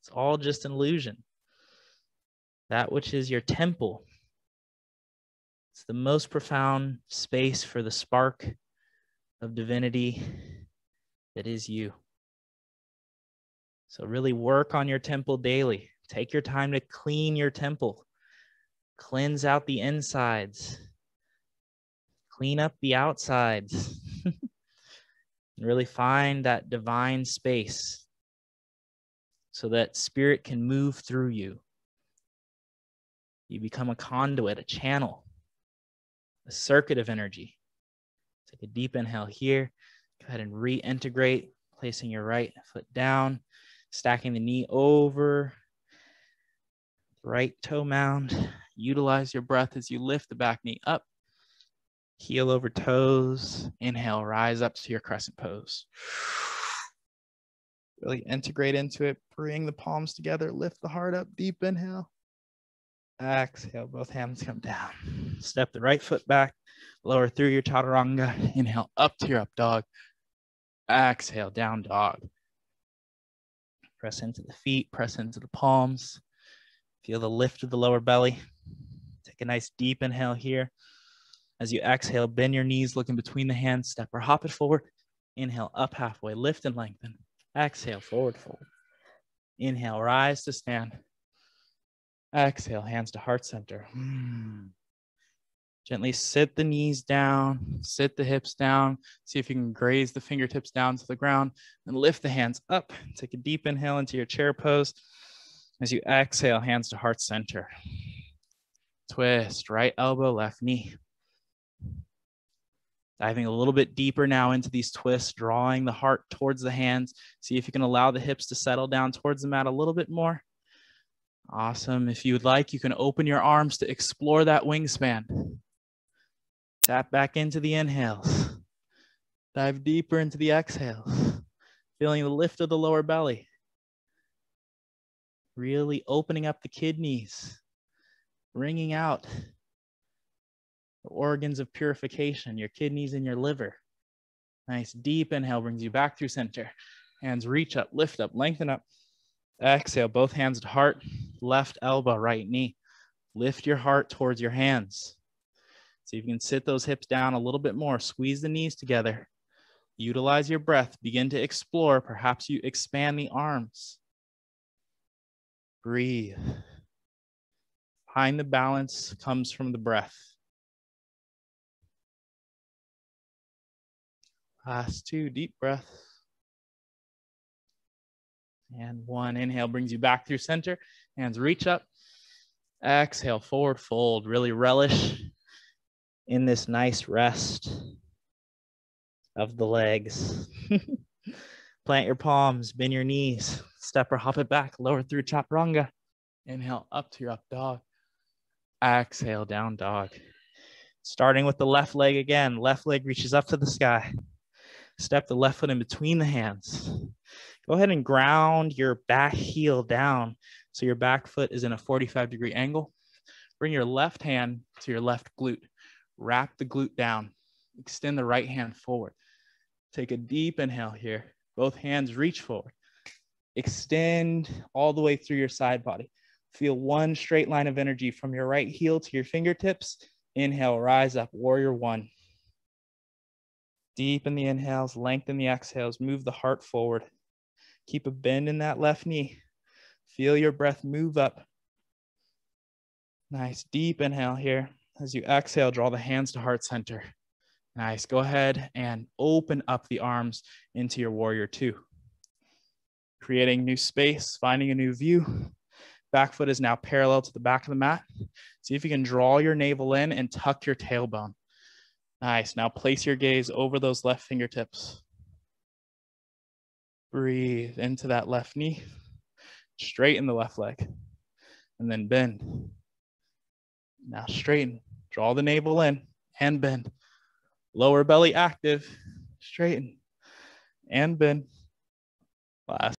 it's all just an illusion. That which is your temple, it's the most profound space for the spark of divinity that is you. So, really work on your temple daily. Take your time to clean your temple, cleanse out the insides, clean up the outsides. and really find that divine space so that spirit can move through you. You become a conduit, a channel, a circuit of energy. Take a deep inhale here. Go ahead and reintegrate, placing your right foot down, stacking the knee over right toe mound. Utilize your breath as you lift the back knee up heel over toes. Inhale, rise up to your crescent pose. Really integrate into it. Bring the palms together. Lift the heart up. Deep inhale. Exhale, both hands come down. Step the right foot back. Lower through your chaturanga. Inhale up to your up dog. Exhale, down dog. Press into the feet, press into the palms. Feel the lift of the lower belly. Take a nice deep inhale here. As you exhale, bend your knees, looking between the hands, step or hop it forward. Inhale, up halfway, lift and lengthen. Exhale, forward fold. Inhale, rise to stand. Exhale, hands to heart center. Hmm. Gently sit the knees down, sit the hips down. See if you can graze the fingertips down to the ground and lift the hands up. Take a deep inhale into your chair pose. As you exhale, hands to heart center. Twist, right elbow, left knee. Diving a little bit deeper now into these twists, drawing the heart towards the hands. See if you can allow the hips to settle down towards the mat a little bit more. Awesome. If you would like, you can open your arms to explore that wingspan. Tap back into the inhales. Dive deeper into the exhales. Feeling the lift of the lower belly. Really opening up the kidneys, bringing out the organs of purification, your kidneys and your liver. Nice deep inhale brings you back through center. Hands reach up, lift up, lengthen up. Exhale, both hands to heart, left elbow, right knee. Lift your heart towards your hands. If you can sit those hips down a little bit more. Squeeze the knees together. Utilize your breath. Begin to explore. Perhaps you expand the arms. Breathe. Find the balance comes from the breath. Last two deep breaths. And one inhale brings you back through center. Hands reach up. Exhale, forward fold. Really relish in this nice rest of the legs. Plant your palms, bend your knees, step or hop it back, lower through chaturanga. Inhale up to your up dog. Exhale, down dog. Starting with the left leg again. Left leg reaches up to the sky. Step the left foot in between the hands. Go ahead and ground your back heel down so your back foot is in a 45 degree angle. Bring your left hand to your left glute. Wrap the glute down. Extend the right hand forward. Take a deep inhale here. Both hands reach forward. Extend all the way through your side body. Feel one straight line of energy from your right heel to your fingertips. Inhale, rise up, warrior one. Deep in the inhales, lengthen the exhales, move the heart forward. Keep a bend in that left knee. Feel your breath move up. Nice deep inhale here. As you exhale, draw the hands to heart center. Nice. Go ahead and open up the arms into your warrior two. Creating new space, finding a new view. Back foot is now parallel to the back of the mat. See if you can draw your navel in and tuck your tailbone. Nice. Now place your gaze over those left fingertips. Breathe into that left knee. Straighten the left leg. And then bend. Now straighten. Draw the navel in and bend. Lower belly active. Straighten and bend. Last.